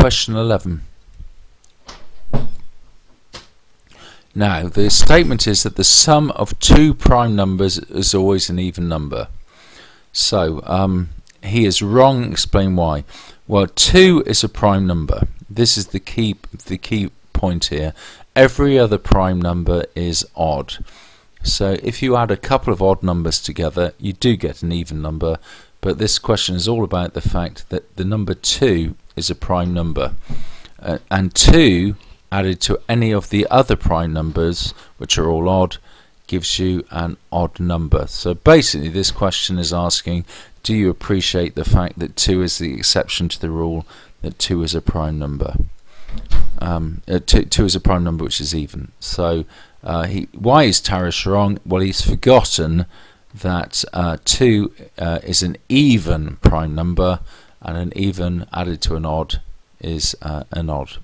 question 11. Now, the statement is that the sum of two prime numbers is always an even number. So, um, he is wrong. Explain why. Well, 2 is a prime number. This is the key, the key point here. Every other prime number is odd. So if you add a couple of odd numbers together, you do get an even number. But this question is all about the fact that the number 2 is a prime number. Uh, and 2 added to any of the other prime numbers, which are all odd, gives you an odd number. So basically this question is asking, do you appreciate the fact that 2 is the exception to the rule that 2 is a prime number? Um, uh, two, 2 is a prime number which is even. So uh, he, why is Tarish wrong? Well, he's forgotten that uh, 2 uh, is an even prime number and an even added to an odd is uh, an odd.